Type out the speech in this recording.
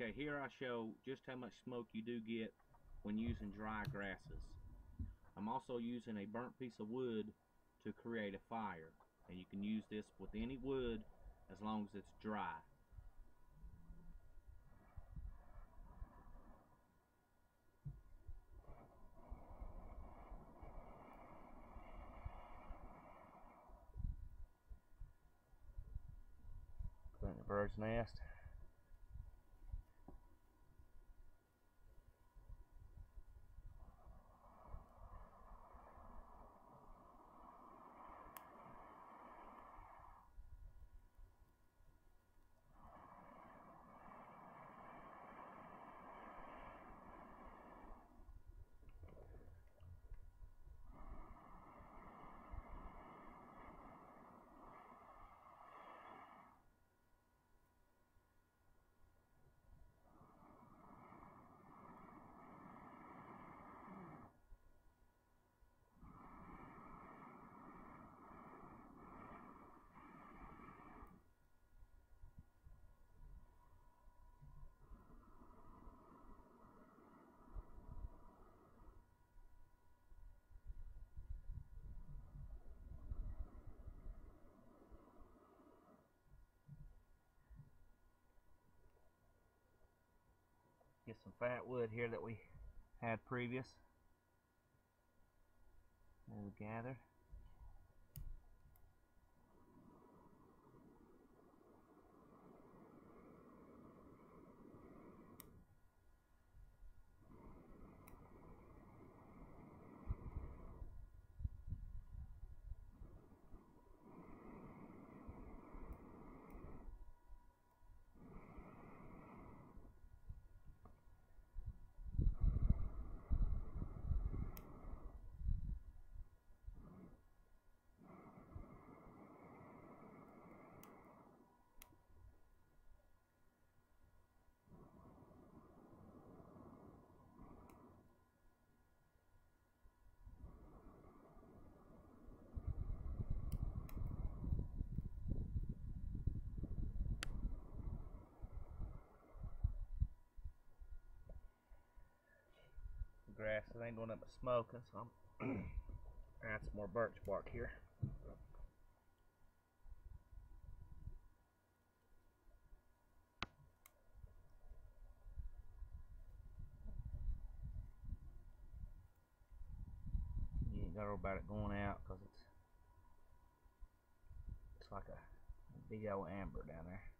Okay, here I show just how much smoke you do get when using dry grasses. I'm also using a burnt piece of wood to create a fire. And you can use this with any wood as long as it's dry. Put the bird's nest. Get some fat wood here that we had previous. And we gather. grass that ain't going up but smoking, so I'm some more birch bark here. You ain't gotta worry about it going out because it's it's like a big old amber down there.